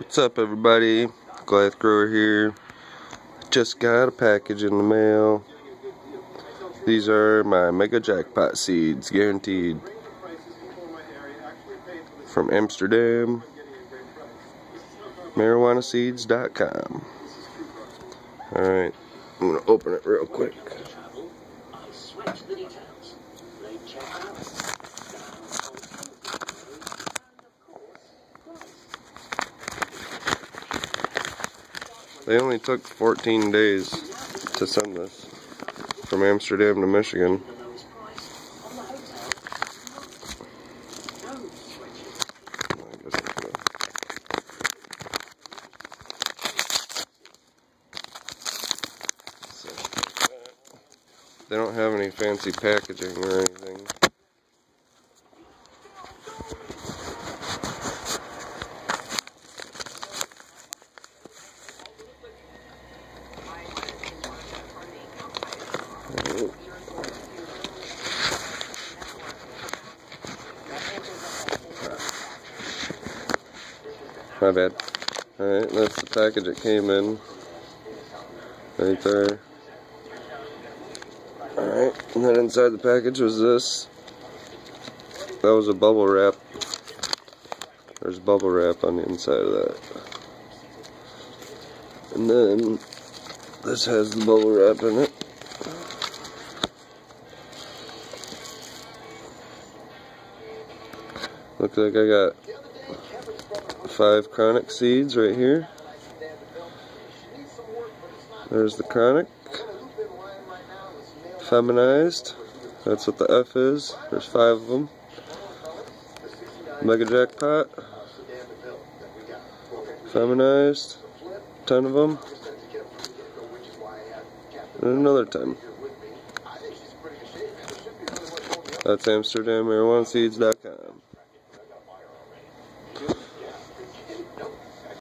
What's up everybody? Goliath Grower here. Just got a package in the mail. These are my Mega Jackpot seeds, guaranteed. From Amsterdam. MarijuanaSeeds.com. Alright, I'm gonna open it real quick. They only took 14 days to send this from Amsterdam to Michigan. They don't have any fancy packaging or anything. My bad. Alright, that's the package it came in. Right there. Alright, and then inside the package was this. That was a bubble wrap. There's bubble wrap on the inside of that. And then this has the bubble wrap in it. Looks like I got five chronic seeds right here. There's the chronic. Feminized. That's what the F is. There's five of them. Mega Jackpot. Feminized. Ten of them. And another ten. That's AmsterdamMarijuanaSeeds.com.